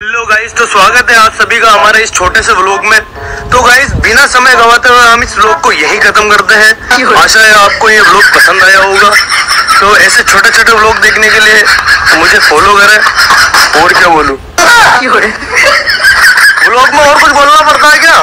Hello guys तो स्वागत है आप सभी का हमारे इस छोटे से व्लॉग में। तो गाइस बिना समय गवाते हुए हम इस व्लॉग को यही खत्म करते हैं। आशा है आपको ये व्लॉग पसंद आया होगा। तो ऐसे छोटे छोटे व्लॉग देखने के लिए मुझे फॉलो करें। और क्या बोलूँ? व्लॉग में और कुछ बोलना पड़ता है क्या?